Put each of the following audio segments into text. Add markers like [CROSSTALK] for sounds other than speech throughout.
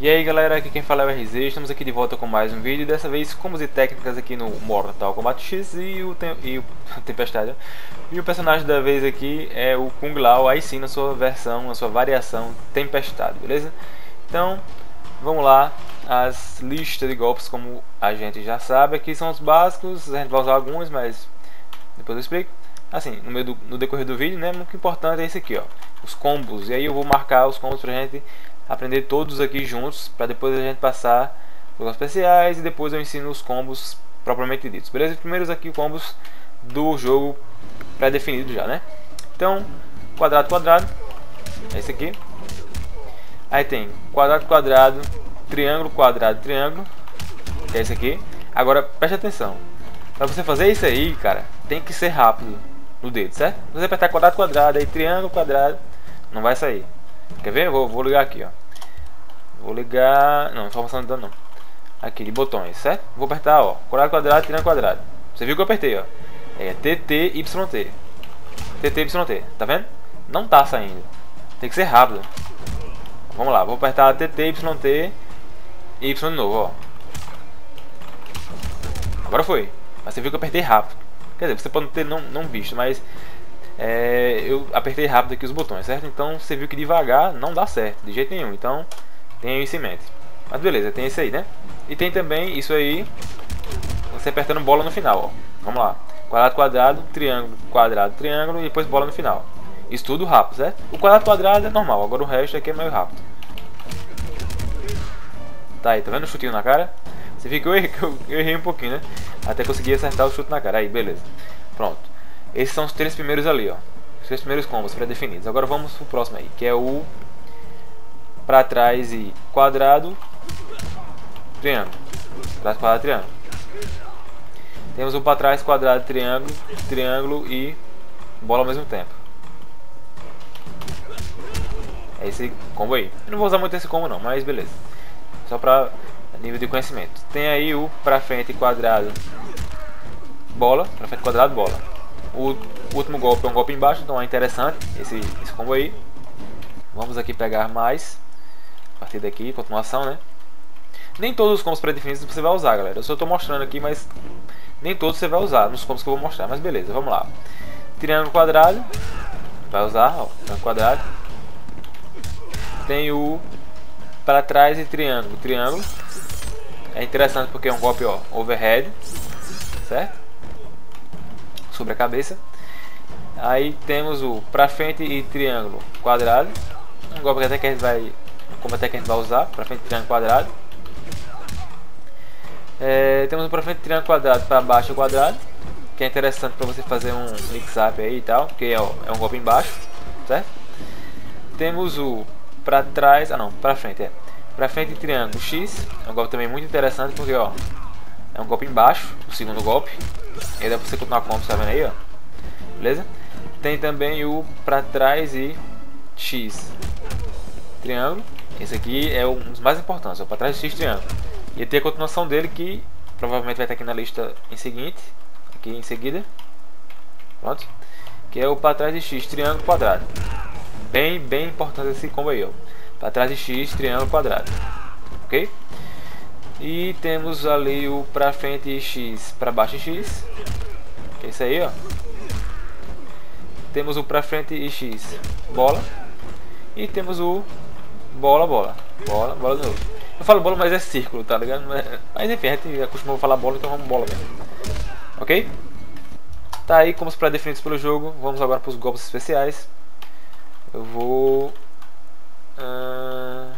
E aí galera, aqui quem fala é o RZ, estamos aqui de volta com mais um vídeo Dessa vez combos e técnicas aqui no Mortal Kombat X e o, tem e o [LAUGHS] Tempestade E o personagem da vez aqui é o Kung Lao, aí sim na sua versão, na sua variação Tempestade, beleza? Então, vamos lá, as listas de golpes como a gente já sabe Aqui são os básicos, a gente vai usar alguns, mas depois eu explico Assim, no, meio do, no decorrer do vídeo, né, o que importante é esse aqui, ó Os combos, e aí eu vou marcar os combos pra gente aprender todos aqui juntos para depois a gente passar os especiais e depois eu ensino os combos propriamente ditos, beleza? Primeiros aqui combos do jogo pré-definido já, né? Então, quadrado, quadrado, é esse aqui. Aí tem quadrado, quadrado, triângulo, quadrado, triângulo, que é esse aqui. Agora, preste atenção, para você fazer isso aí, cara, tem que ser rápido no dedo, certo? Você apertar quadrado, quadrado, aí triângulo, quadrado, não vai sair. Quer ver? Vou, vou ligar aqui, ó. Vou ligar... Não, informação não não. Aqui, de botões, certo? Vou apertar, ó. Quadrado, quadrado, triângulo, quadrado. Você viu que eu apertei, ó. É TT, YT. TT, YT. Tá vendo? Não tá saindo. Tem que ser rápido. Vamos lá, vou apertar TT, YT e Y de novo, ó. Agora foi. Mas você viu que eu apertei rápido. Quer dizer, você pode ter não, não visto, mas é, eu apertei rápido aqui os botões, certo? Então você viu que devagar não dá certo, de jeito nenhum. Então tenha isso em mente. Mas beleza, tem esse aí, né? E tem também isso aí, você apertando bola no final, ó. Vamos lá. Quadrado, quadrado, triângulo, quadrado, triângulo e depois bola no final. Isso tudo rápido, certo? O quadrado, quadrado é normal, agora o resto aqui é meio rápido. Tá aí, tá vendo o chutinho na cara? Você viu que eu errei, [LAUGHS] eu errei um pouquinho, né? Até conseguir acertar o chute na cara. Aí, beleza. Pronto. Esses são os três primeiros ali, ó. Os três primeiros combos pré-definidos. Agora vamos pro próximo aí, que é o para trás e quadrado, triângulo. Trás, quadrado, triângulo. Temos o para trás, quadrado, triângulo, triângulo e bola ao mesmo tempo. É esse combo aí. Eu não vou usar muito esse combo não, mas beleza. Só para nível de conhecimento. Tem aí o para frente, quadrado, bola, para frente, quadrado, bola. O último golpe é um golpe embaixo, então é interessante esse, esse combo aí. Vamos aqui pegar mais. A partir daqui, continuação, né? Nem todos os combos pré-definidos você vai usar, galera. Eu só estou mostrando aqui, mas nem todos você vai usar nos combos que eu vou mostrar. Mas beleza, vamos lá. Triângulo quadrado. Vai usar, ó. Triângulo quadrado. Tem o para trás e triângulo. Triângulo. É interessante porque é um golpe, ó, overhead. Certo? sobre a cabeça. Aí temos o pra frente e triângulo quadrado. Um golpe até que a gente vai, como até que a gente vai usar, pra frente triângulo quadrado. É, temos o pra frente triângulo quadrado, para baixo quadrado, que é interessante para você fazer um mix-up aí e tal, porque é, é um golpe embaixo, certo? Temos o para trás, ah não, para frente é. Para frente triângulo X, é um golpe também muito interessante porque ó, é um golpe embaixo, o segundo golpe. E aí dá pra você continuar com o tá vendo aí, ó. Beleza? Tem também o pra trás e X. Triângulo. Esse aqui é um dos mais importantes, o pra trás e X triângulo. E tem a continuação dele que provavelmente vai estar aqui na lista em seguinte. Aqui em seguida. Pronto. Que é o pra trás e X triângulo quadrado. Bem, bem importante esse combo aí, ó. Pra trás e X triângulo quadrado. Ok? E temos ali o pra frente X, para baixo X. Que é isso aí, ó. Temos o pra frente e X, bola. E temos o bola, bola. Bola, bola de novo. Eu falo bola, mas é círculo, tá ligado? Mas enfim, a gente acostumou a falar bola, então vamos bola mesmo. Ok? Tá aí como os pré-definidos pelo jogo. Vamos agora para os golpes especiais. Eu vou... Uh,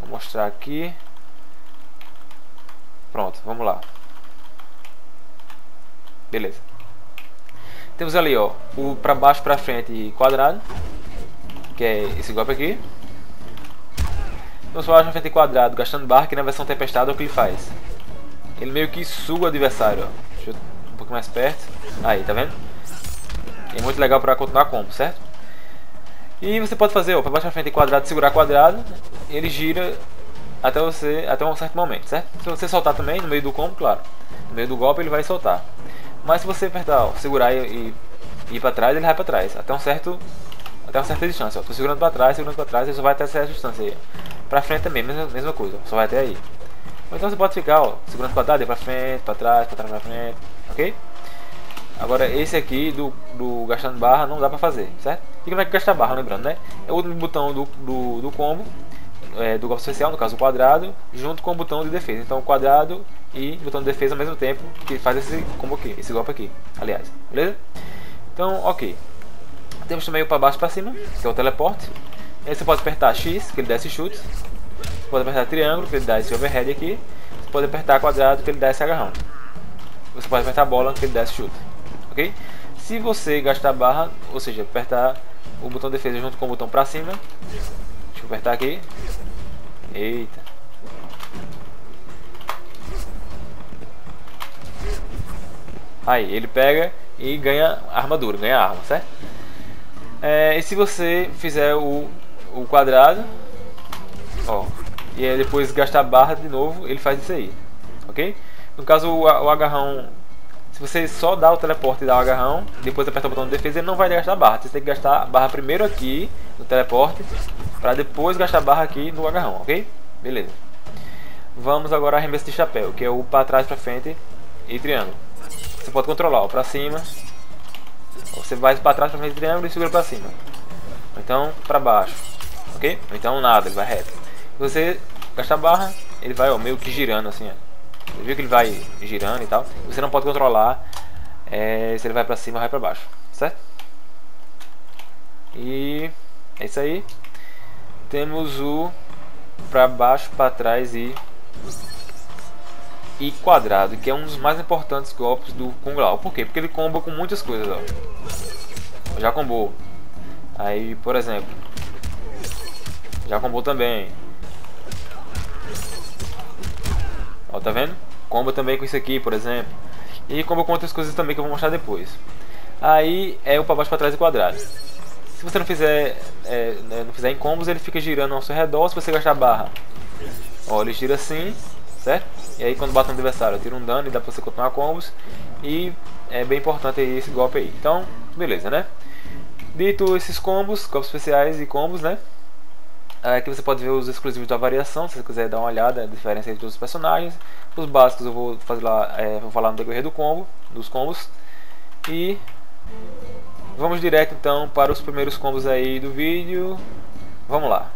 vou mostrar aqui. Pronto, vamos lá. Beleza. Temos ali, ó, o para baixo, para frente quadrado, que é esse golpe aqui. Então, para baixo, para frente quadrado, gastando barra, que na versão tempestade é o que ele faz. Ele meio que suga o adversário, ó. Deixa eu um pouco mais perto. Aí, tá vendo? É muito legal para continuar combo, certo? E você pode fazer, ó, para baixo, para frente quadrado, segurar quadrado, ele gira até você até um certo momento, certo? Se você soltar também no meio do combo, claro, no meio do golpe ele vai soltar. Mas se você apertar, ó, segurar e, e ir para trás, ele vai para trás, até um certo até uma certa distância. Ó. Tô segurando para trás, segurando para trás, ele só vai até certa distância aí. pra frente também, mesma, mesma coisa, só vai até aí. Ou então você pode ficar, ó, segurando quadrado, pra frente, pra trás, pra trás, pra frente, ok? Agora esse aqui do, do gastando barra não dá pra fazer, certo? E como é que gasta barra, lembrando, né? É o último botão do, do, do combo, é, do golpe especial, no caso o quadrado, junto com o botão de defesa. Então quadrado e botão de defesa ao mesmo tempo que faz esse combo aqui, esse golpe aqui, aliás, beleza? Então, ok. Temos também o para baixo para cima, que é o teleporte. Você pode apertar X, que ele dá esse chute. Você pode apertar triângulo, que ele dá esse overhead aqui. Você pode apertar quadrado, que ele dá esse agarrão. Você pode apertar bola, que ele dá esse chute. Ok? Se você gastar barra, ou seja, apertar o botão de defesa junto com o botão para cima. Deixa eu apertar aqui. Eita. Aí, ele pega e ganha armadura, ganha arma, certo? É, e se você fizer o, o quadrado, ó, e aí depois gastar barra de novo, ele faz isso aí, ok? No caso, o, o agarrão, se você só dá o teleporte e dá o agarrão, depois aperta o botão de defesa, ele não vai gastar barra. Você tem que gastar barra primeiro aqui no teleporte, para depois gastar barra aqui no agarrão, ok? Beleza. Vamos agora arremesso de chapéu, que é o para trás, para frente e triângulo. Você pode controlar, para cima. Você vai para trás, para frente, triângulo e segura para cima. Então para baixo, ok? Então nada, ele vai reto. Você gastar barra, ele vai ó, meio que girando assim, ó. Você viu que ele vai girando e tal. Você não pode controlar é, se ele vai para cima ou vai para baixo, certo? E é isso aí. Temos o para baixo, para trás e e quadrado, que é um dos mais importantes golpes do Kung Lao. Por quê? Porque ele comba com muitas coisas, ó. Já combou. Aí, por exemplo, já combou também. Ó, tá vendo? Comba também com isso aqui, por exemplo. E comba com outras coisas também que eu vou mostrar depois. Aí é o para baixo, para trás e quadrado. Se você não fizer, é, né, não fizer em combos, ele fica girando ao seu redor. Se você gastar barra, ó, ele gira assim certo? E aí quando bate no adversário, tira um dano e dá pra você continuar combos. E é bem importante esse golpe aí. Então, beleza, né? Dito esses combos, golpes especiais e combos, né? Aqui você pode ver os exclusivos da variação, se você quiser dar uma olhada, a diferença entre os personagens. Os básicos eu vou fazer lá, é, vou falar no decorrer do combo, dos combos. E vamos direto então para os primeiros combos aí do vídeo. Vamos lá.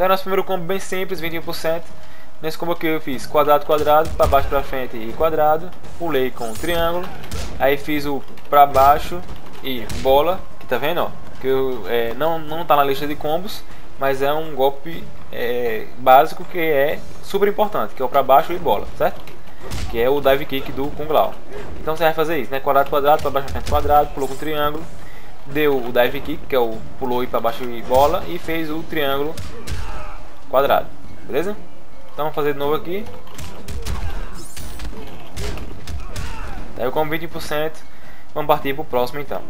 Então nosso primeiro combo bem simples, 21%. Nesse combo aqui eu fiz quadrado, quadrado, para baixo, para frente e quadrado. Pulei com triângulo. Aí fiz o para baixo e bola, que tá vendo, ó. Que eu, é, não, não tá na lista de combos, mas é um golpe é, básico que é super importante, que é o para baixo e bola, certo? Que é o dive kick do Kung Lao. Então você vai fazer isso, né? Quadrado, quadrado, para baixo, para frente, quadrado, pulou com triângulo. Deu o dive kick, que é o pulou e para baixo e bola, e fez o triângulo quadrado, beleza? Então vamos fazer de novo aqui. Eu como 20%, vamos partir para o próximo então.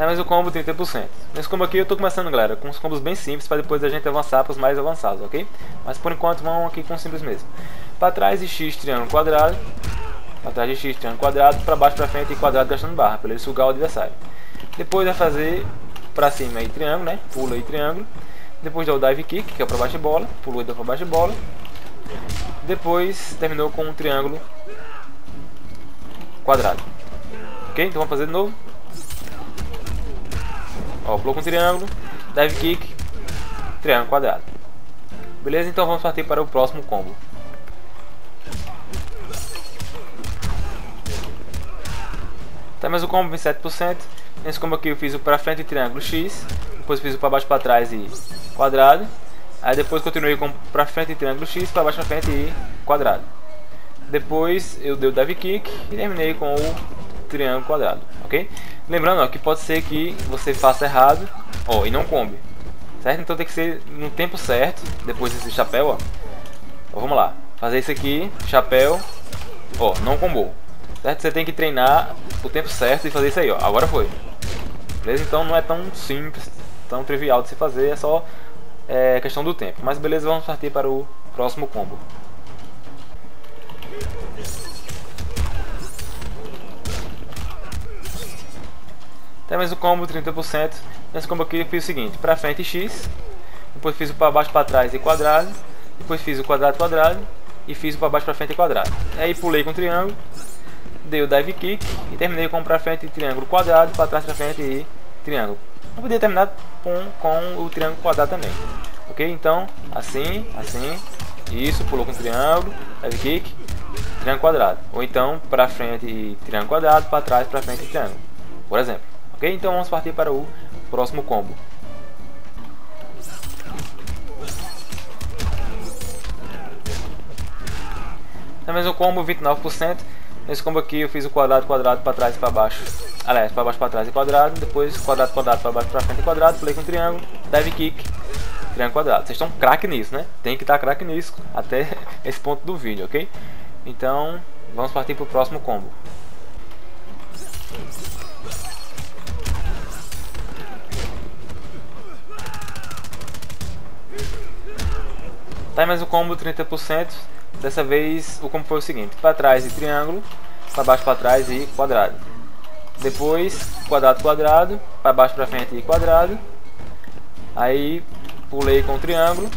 Tá, mais o combo 30%. Nesse combo aqui eu estou começando, galera, com os combos bem simples para depois a gente avançar para os mais avançados, ok? Mas por enquanto vamos aqui com simples mesmo. Para trás de X, triângulo quadrado. Para trás de X, triângulo quadrado. Para baixo, para frente e quadrado gastando barra, para ele sugar o adversário. Depois vai fazer pra cima aí triângulo, né? Pula aí triângulo. Depois dá o dive kick, que é pra baixo de bola. Pulou e deu pra baixo de bola. Depois terminou com um triângulo quadrado. Ok? Então vamos fazer de novo. Ó, pulou com triângulo, dive kick, triângulo quadrado. Beleza? Então vamos partir para o próximo combo. Tá, mais o combo 27%. Nesse combo aqui eu fiz o para frente triângulo X, depois fiz o para baixo para trás e quadrado. Aí depois continuei com para frente triângulo X, para baixo para frente e quadrado. Depois eu dei o dive kick e terminei com o triângulo quadrado, ok? Lembrando ó, que pode ser que você faça errado ó, e não combe, certo? Então tem que ser no tempo certo, depois desse chapéu, ó. Vamos lá, fazer isso aqui, chapéu, ó, não combou, Certo? Você tem que treinar o tempo certo e fazer isso aí, ó. Agora foi. Beleza? Então não é tão simples, tão trivial de se fazer, é só é, questão do tempo. Mas beleza, vamos partir para o próximo combo. Temos o combo 30%. Nesse combo aqui eu fiz o seguinte, para frente X, depois fiz o para baixo para trás e quadrado, depois fiz o quadrado quadrado e fiz o para baixo para frente e quadrado. Aí pulei com o triângulo dei o dive kick e terminei com para frente triângulo quadrado, para trás para frente e triângulo. Eu poderia terminar com, com o triângulo quadrado também. Ok? Então, assim, assim, isso, pulou com triângulo, dive kick, triângulo quadrado. Ou então, para frente e triângulo quadrado, para trás, para frente e triângulo. Por exemplo. Ok? Então vamos partir para o próximo combo. Também o combo 29%. Nesse combo aqui eu fiz o quadrado, quadrado para trás e para baixo. Aliás, para baixo, para trás e quadrado. Depois quadrado, quadrado para baixo, para frente e quadrado. Pulei com triângulo, dive kick, triângulo quadrado. Vocês estão craque nisso, né? Tem que estar tá craque nisso [LAUGHS] até esse ponto do vídeo, ok? Então, vamos partir para o próximo combo. Tá mais o combo 30%. Dessa vez o combo foi o seguinte: para trás e triângulo, para baixo para trás e quadrado. Depois quadrado quadrado, para baixo para frente e quadrado. Aí pulei com o triângulo,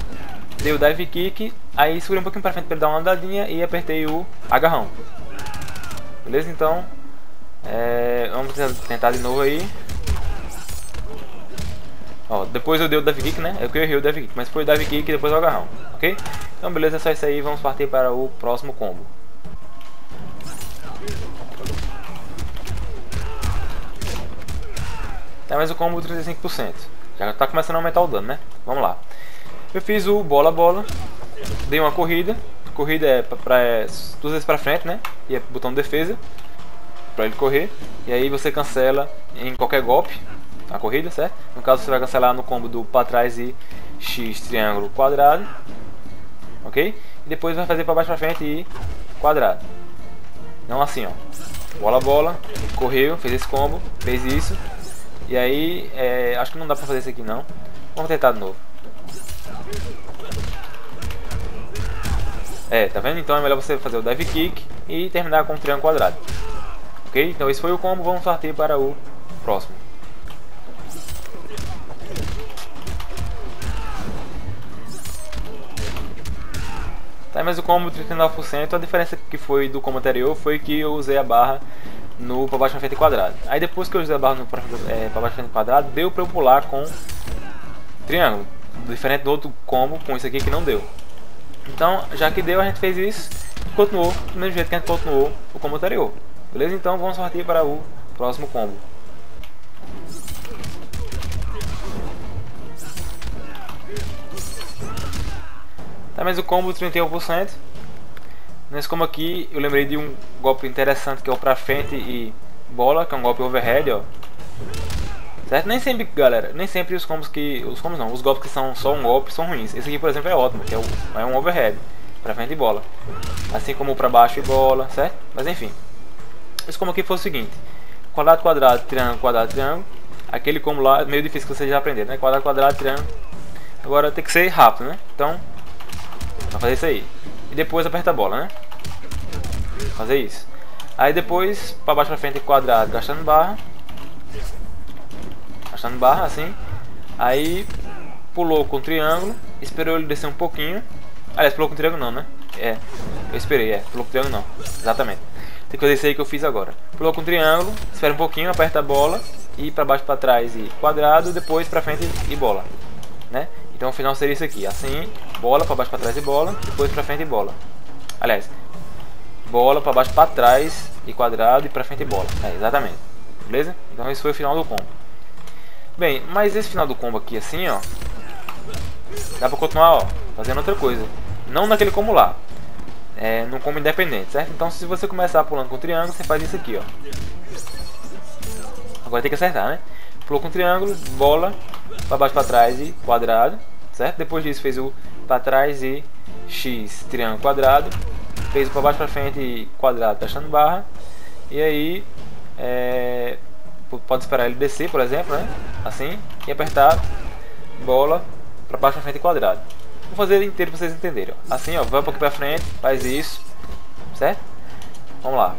dei o dive kick, aí segurei um pouquinho para frente para dar uma andadinha e apertei o agarrão. Beleza? Então, é, vamos tentar de novo aí. Ó, depois eu dei o dive kick, né? É eu errei o dive kick, mas foi o dive kick e depois o agarrão, ok? Então beleza, é só isso aí, vamos partir para o próximo combo. Tá mais o combo 35%. Já está começando a aumentar o dano, né? Vamos lá. Eu fiz o bola bola, dei uma corrida. Corrida é para é, duas vezes para frente, né? E é botão de defesa para ele correr. E aí você cancela em qualquer golpe a corrida, certo? No caso você vai cancelar no combo do para trás e X triângulo quadrado, ok? E depois vai fazer para baixo para frente e quadrado. Não assim, ó. Bola bola, correu, fez esse combo, fez isso. E aí, é, acho que não dá para fazer isso aqui não. Vamos tentar de novo. É, tá vendo? Então é melhor você fazer o dive kick e terminar com o triângulo quadrado. Ok? Então esse foi o combo, vamos partir para o próximo. Tá, mas o combo 39%, a diferença que foi do combo anterior foi que eu usei a barra no para baixo frente quadrado. Aí depois que eu usei a barra no para é, baixo frente quadrado, deu para eu pular com triângulo. Diferente do outro combo com isso aqui que não deu. Então, já que deu, a gente fez isso e continuou do mesmo jeito que a gente continuou o combo anterior. Beleza? Então vamos partir para o próximo combo. Tá, mas o combo 31%. Nesse combo aqui eu lembrei de um golpe interessante que é o pra frente e bola, que é um golpe overhead, ó. Certo? Nem sempre, galera, nem sempre os combos que. Os combos não, os golpes que são só um golpe são ruins. Esse aqui, por exemplo, é ótimo, que é, o, é um overhead. Pra frente e bola. Assim como pra baixo e bola, certo? Mas enfim. Esse combo aqui foi o seguinte. Quadrado, quadrado, triângulo, quadrado, triângulo. Aquele combo lá é meio difícil que vocês já aprenderam, né? Quadrado, quadrado, triângulo. Agora tem que ser rápido, né? Então, Vamos fazer isso aí. E depois aperta a bola, né? Fazer isso. Aí depois, para baixo para frente quadrado, gastando barra. Gastando barra, assim. Aí pulou com o triângulo, esperou ele descer um pouquinho. Aliás, pulou com o triângulo não, né? É, eu esperei, é, pulou com o triângulo não. Exatamente. Tem que fazer isso aí que eu fiz agora. Pulou com o triângulo, espera um pouquinho, aperta a bola. E para baixo para trás e quadrado, depois para frente e bola. Né? Então o final seria isso aqui, assim, bola para baixo, para trás e bola, depois para frente e bola. Aliás, bola para baixo, para trás e quadrado e para frente e bola. É, exatamente. Beleza? Então esse foi o final do combo. Bem, mas esse final do combo aqui assim, ó, dá para continuar, ó, fazendo outra coisa. Não naquele combo lá. É, num combo independente, certo? Então se você começar pulando com triângulo, você faz isso aqui, ó. Agora tem que acertar, né? Pulou com triângulo, bola, para baixo, para trás e quadrado, certo? Depois disso fez o para trás e x, triângulo quadrado, fez o para baixo, para frente quadrado, testando barra, e aí é, pode esperar ele descer, por exemplo, né? Assim, e apertar bola para baixo, para frente quadrado. Vou fazer inteiro para vocês entenderem. Assim, ó, um pouco para frente, faz isso, certo? Vamos lá.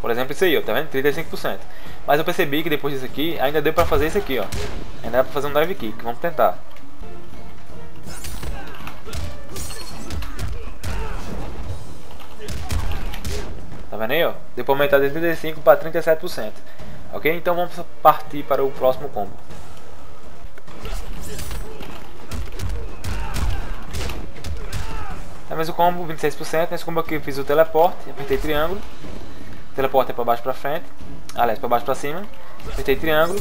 Por exemplo, isso aí, ó, tá vendo? 35%. Mas eu percebi que depois disso aqui, ainda deu pra fazer isso aqui, ó. Ainda dá pra fazer um dive kick. Vamos tentar. Tá vendo aí, ó? Deu pra aumentar de 35% para 37%. Ok? Então vamos partir para o próximo combo. É o combo, 26%. Nesse combo aqui eu fiz o teleporte, apertei triângulo. Teleporte é para baixo para frente. Aliás, para baixo para cima. Apertei triângulo.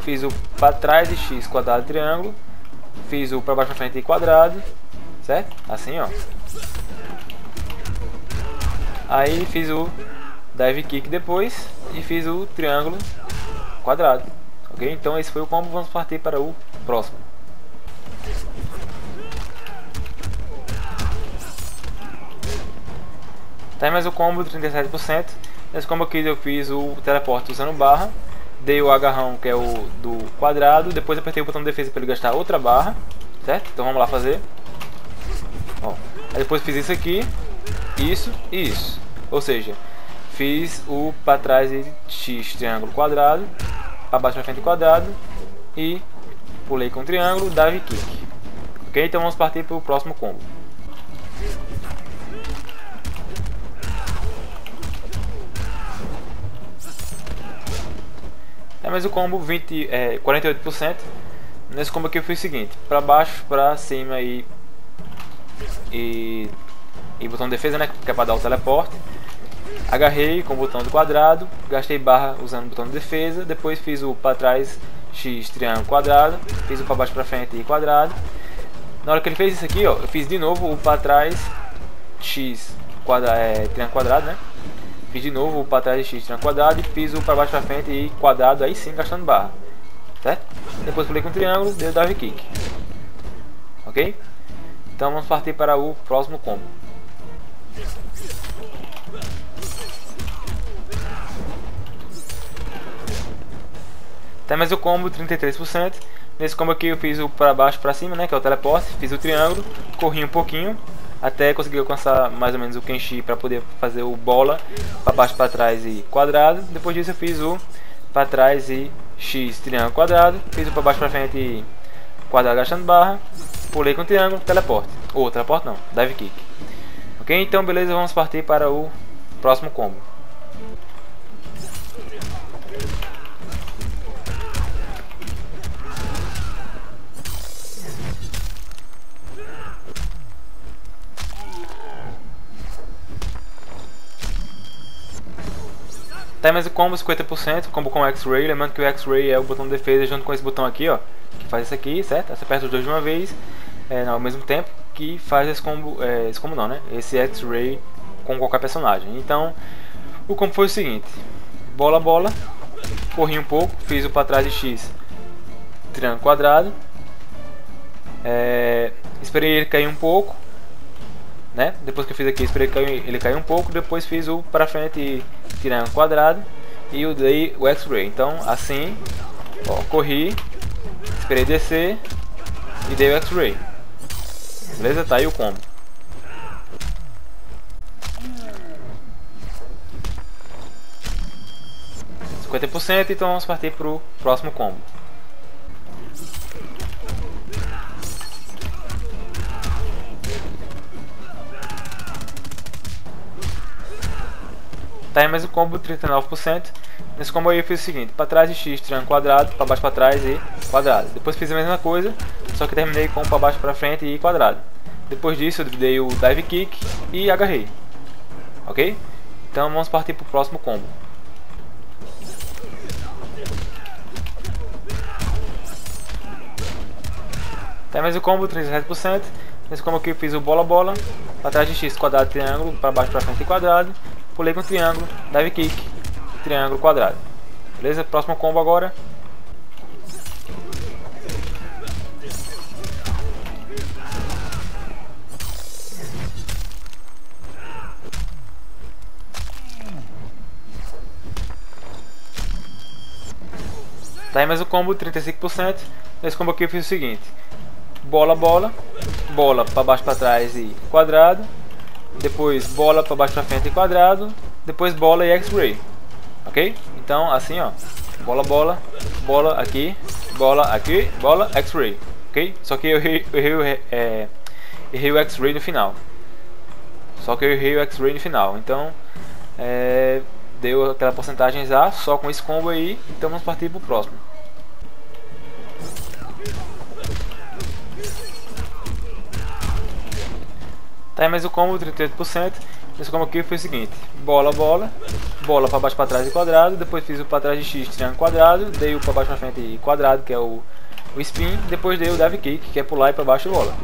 Fiz o para trás e X quadrado triângulo. Fiz o para baixo para frente e quadrado. Certo? Assim, ó. Aí fiz o dive kick depois e fiz o triângulo quadrado. Ok? Então esse foi o combo. Vamos partir para o próximo. Tá mais o combo 37%. Nesse combo aqui eu fiz o teleporte usando barra. Dei o agarrão que é o do quadrado. Depois apertei o botão de defesa para ele gastar outra barra. Certo? Então vamos lá fazer. Ó. Aí depois fiz isso aqui. Isso e isso. Ou seja, fiz o para trás e X triângulo quadrado. Para baixo para frente quadrado. E pulei com triângulo, dive kick. Ok? Então vamos partir para o próximo combo. É, o combo 20, é, 48%. Nesse combo aqui eu fiz o seguinte: para baixo, para cima e, e, e botão de defesa, né? Que é para dar o teleporte. Agarrei com o botão do quadrado, gastei barra usando o botão de defesa. Depois fiz o para trás X triângulo quadrado, fiz o para baixo para frente e quadrado. Na hora que ele fez isso aqui, ó, eu fiz de novo o para trás X quadra, é, triângulo quadrado, né? Fiz de novo o para trás de x quadrado e fiz o para baixo para frente e quadrado aí sim gastando barra. Certo? Depois pulei com triângulo, deu dive kick. Ok? Então vamos partir para o próximo combo. Tem mais o combo 33%. Nesse combo aqui eu fiz o para baixo para cima, né, que é o teleporte, fiz o triângulo, corri um pouquinho, até conseguir alcançar mais ou menos o Kenshi para poder fazer o bola para baixo, para trás e quadrado. Depois disso eu fiz o para trás e X triângulo quadrado, fiz o para baixo, para frente e quadrado gastando barra, pulei com triângulo, teleporte. Ou teleporte não, dive kick. Ok, então beleza, vamos partir para o próximo combo. Mas o combo 50%, combo com X-Ray, lembrando que o X-Ray é o botão de defesa junto com esse botão aqui, ó, que faz isso aqui, certo? Você aperta os dois de uma vez, é, ao mesmo tempo, que faz esse combo, é, esse combo não, né? Esse X-Ray com qualquer personagem. Então, o combo foi o seguinte, bola, bola, corri um pouco, fiz o para trás de X, triângulo quadrado, é, esperei ele cair um pouco, né? Depois que eu fiz aqui, esperei ele cair um pouco, depois fiz o para frente e triângulo quadrado e o dei o X-Ray. Então, assim, ó, corri, esperei descer e dei o X-Ray. Beleza? Tá aí o combo. Por cento, então vamos partir para o próximo combo. Tá mais o combo 39%. Nesse combo aí eu fiz o seguinte, para trás de X, triângulo quadrado, para baixo para trás e quadrado. Depois fiz a mesma coisa, só que terminei com para baixo para frente e quadrado. Depois disso eu dei o dive kick e agarrei. Ok? Então vamos partir para o próximo combo. Tem mais o combo 37%. Nesse combo aqui eu fiz o bola bola, para trás de X quadrado, triângulo, para baixo para frente e quadrado pulei com triângulo, dive kick, triângulo quadrado. Beleza? Próximo combo agora. Tá aí mais o combo 35%. Nesse combo aqui eu fiz o seguinte: bola, bola, bola para baixo, para trás e quadrado depois bola para baixo para frente e quadrado, depois bola e X-Ray. ok? Então assim ó, bola, bola, bola aqui, bola aqui, bola, X-Ray, ok? Só que eu errei, eu errei, é, errei o X-Ray no final, só que eu errei o X-Ray no final, então é, deu aquela porcentagem A só com esse combo aí, então vamos partir pro próximo. Tá, mas o combo 38%, esse combo aqui foi o seguinte, bola, bola, bola para baixo, para trás e quadrado, depois fiz o para trás de X, triângulo quadrado, dei o para baixo, para frente e quadrado, que é o, o spin, depois dei o dive kick, que é pular e para baixo e bola.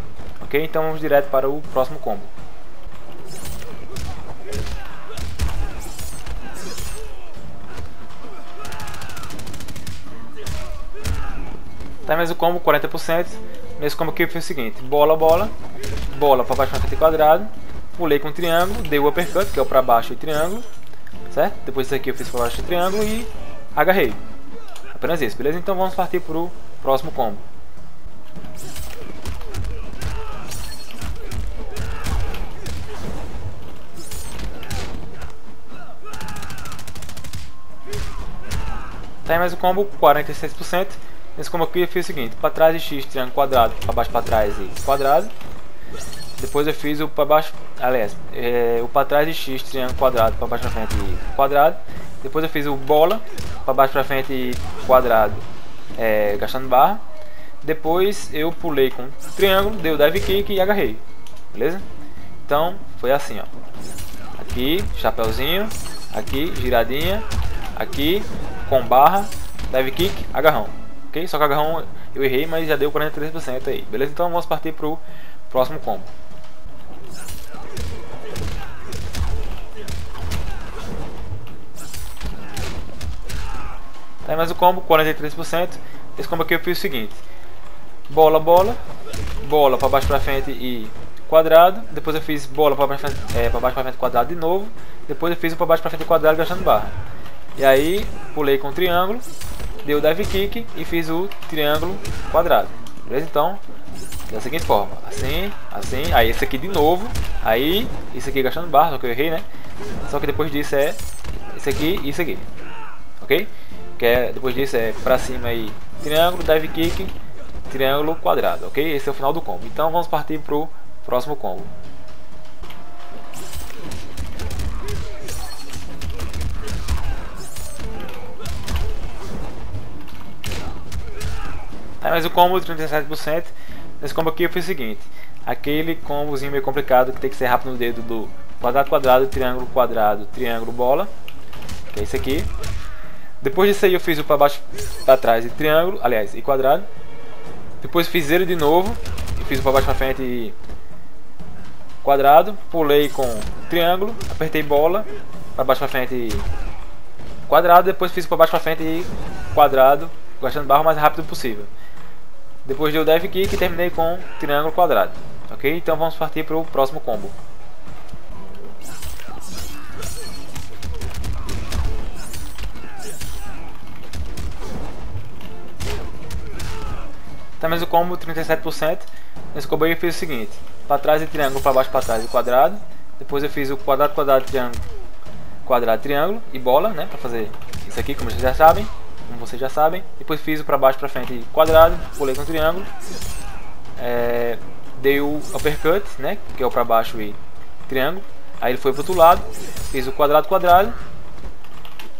Ok? Então vamos direto para o próximo combo. Tá, mas o combo 40%, nesse combo aqui foi o seguinte, bola, bola, bola para baixo, e quadrado, pulei com triângulo, dei o uppercut, que é o para baixo e triângulo, certo? Depois disso aqui eu fiz para baixo e triângulo e agarrei. Apenas isso, beleza? Então vamos partir para o próximo combo. Tá aí mais o combo, 46%. Nesse combo aqui eu fiz o seguinte, para trás de X, triângulo quadrado, para baixo para trás e quadrado. Depois eu fiz o para baixo, aliás, é, o para trás de x, triângulo quadrado, para baixo para frente e quadrado. Depois eu fiz o bola, para baixo para frente e quadrado, é, gastando barra. Depois eu pulei com triângulo, dei o dive kick e agarrei. Beleza? Então foi assim, ó. Aqui, chapéuzinho, aqui, giradinha, aqui, com barra, dive kick, agarrão. Ok? Só que agarrão eu errei, mas já deu 43% aí. Beleza? Então vamos partir pro próximo combo. Tá, mais o combo, 43%. Esse combo aqui eu fiz o seguinte. Bola, bola. Bola para baixo para frente e quadrado. Depois eu fiz bola para baixo é, para para frente quadrado de novo. Depois eu fiz o para baixo para frente quadrado gastando barra. E aí pulei com triângulo, dei o dive kick e fiz o triângulo quadrado. Beleza? Então, da seguinte forma, assim, assim, aí esse aqui de novo, aí esse aqui gastando barra, só que eu errei, né? Só que depois disso é esse aqui e esse aqui, ok? que é, depois disso é pra cima aí, triângulo, dive kick, triângulo, quadrado, ok? Esse é o final do combo. Então vamos partir pro próximo combo. Tá, mas o combo de 37%, nesse combo aqui eu fiz o seguinte, aquele combozinho meio complicado que tem que ser rápido no dedo do quadrado, quadrado, triângulo, quadrado, triângulo, bola, que é esse aqui. Depois disso aí eu fiz o para baixo, para trás e triângulo, aliás, e quadrado. Depois fiz ele de novo e fiz o para baixo para frente e quadrado. Pulei com triângulo, apertei bola, para baixo para frente e quadrado. Depois fiz o para baixo para frente e quadrado, gastando barra o mais rápido possível. Depois dei o dive kick e terminei com triângulo quadrado. Ok? Então vamos partir para o próximo combo. Tá, mas o combo 37%. Nesse combo aí eu fiz o seguinte: para trás e triângulo, para baixo, para trás e quadrado. Depois eu fiz o quadrado, quadrado, triângulo, quadrado, triângulo e bola, né? Para fazer isso aqui, como vocês já sabem. Como vocês já sabem. Depois fiz o para baixo, para frente quadrado. Pulei com triângulo. É, dei o uppercut, né? Que é o para baixo e triângulo. Aí ele foi pro outro lado. Fiz o quadrado, quadrado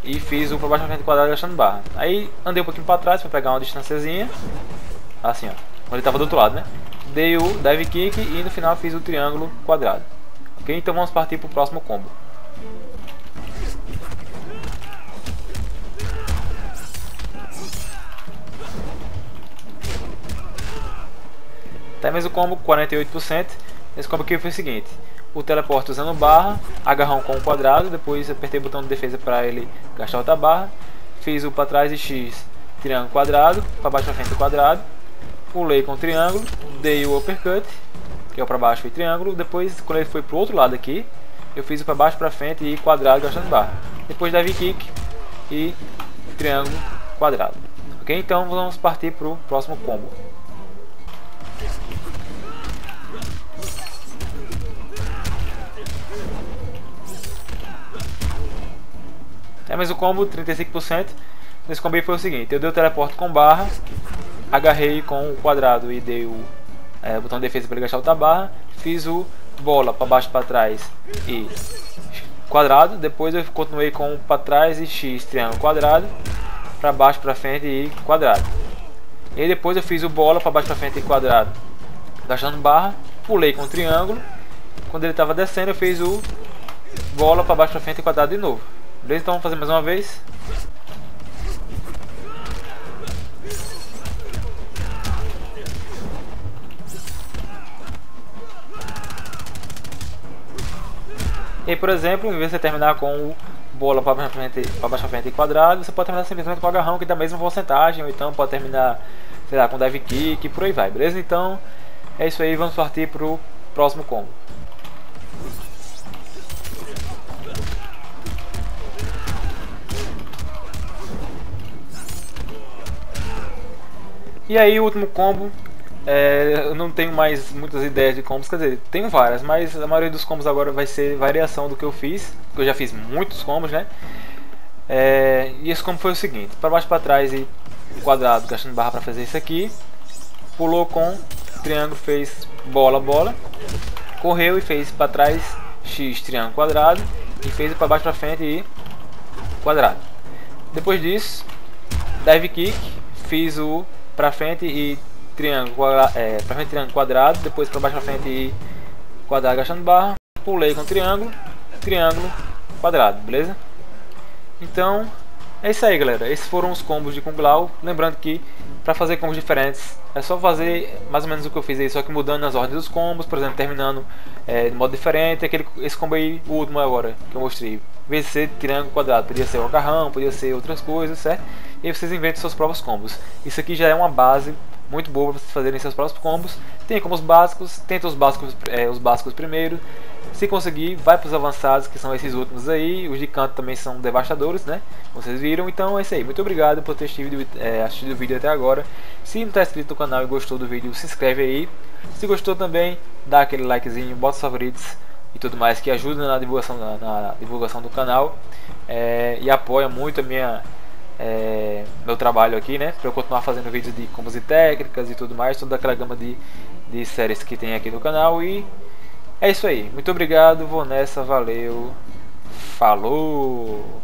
e fiz o para baixo, para frente, quadrado, gastando barra. Aí andei um pouquinho para trás para pegar uma distânciazinha Assim, ó. Quando ele tava do outro lado, né? Dei o dive kick e no final fiz o triângulo quadrado. Ok? Então vamos partir para o próximo combo. Tá mesmo combo 48%. Esse combo aqui foi o seguinte: o teleporte usando barra, agarrão com o quadrado, depois apertei o botão de defesa para ele gastar outra barra, fiz o para trás de X, triângulo quadrado, para baixo para frente quadrado, pulei com o triângulo, dei o uppercut, que é o para baixo e triângulo, depois quando ele foi pro outro lado aqui, eu fiz o para baixo, para frente e quadrado gastando barra. Depois da V-kick e triângulo quadrado. Ok? Então vamos partir para o próximo combo. É, mas o combo 35%. Nesse combo aí foi o seguinte, eu dei o teleporte com barra, agarrei com o quadrado e dei o é, botão de defesa para ele gastar outra barra, fiz o bola para baixo para trás e quadrado, depois eu continuei com para trás e X triângulo quadrado, para baixo para frente e quadrado. E depois eu fiz o bola para baixo para frente e quadrado, gastando barra, pulei com o triângulo, quando ele estava descendo eu fiz o bola para baixo para frente e quadrado de novo. Beleza? Então vamos fazer mais uma vez. E aí, por exemplo, em vez de você terminar com o bola para baixo para frente e quadrado, você pode terminar simplesmente com o agarrão que dá a mesma porcentagem, ou então pode terminar, sei lá, com dive kick por aí vai, beleza? Então é isso aí, vamos partir para o próximo combo. E aí o último combo, é, eu não tenho mais muitas ideias de combos, quer dizer, tenho várias, mas a maioria dos combos agora vai ser variação do que eu fiz, porque eu já fiz muitos combos, né? É, e esse combo foi o seguinte, para baixo para trás e quadrado, gastando barra para fazer isso aqui, pulou com triângulo, fez bola, bola, correu e fez para trás X, triângulo, quadrado, e fez para baixo para frente e quadrado. Depois disso, dive kick, fiz o para frente e triângulo, é, para frente triângulo quadrado, depois para baixo para frente quadrado agachando barra, pulei com triângulo, triângulo, quadrado, beleza? Então, é isso aí galera, esses foram os combos de Kung Lao, lembrando que para fazer combos diferentes é só fazer mais ou menos o que eu fiz aí, só que mudando as ordens dos combos, por exemplo, terminando é, de modo diferente, aquele, esse combo aí, o último agora que eu mostrei, vez de ser triângulo quadrado, podia ser o agarrão, podia ser outras coisas, certo? E aí vocês inventam seus próprios combos. Isso aqui já é uma base muito boa para vocês fazerem seus próprios combos. Tem como os básicos, tenta os básicos, é, os básicos primeiro. Se conseguir, vai para os avançados, que são esses últimos aí. Os de canto também são devastadores, né? Vocês viram, então é isso aí. Muito obrigado por ter assistido, é, assistido o vídeo até agora. Se não está inscrito no canal e gostou do vídeo, se inscreve aí. Se gostou também, dá aquele likezinho, bota os favoritos e tudo mais que ajuda na divulgação, na, na divulgação do canal é, e apoia muito a minha é, meu trabalho aqui, né? Para eu continuar fazendo vídeos de combos e técnicas e tudo mais, toda aquela gama de, de séries que tem aqui no canal. E é isso aí. Muito obrigado, vou nessa, valeu, falou!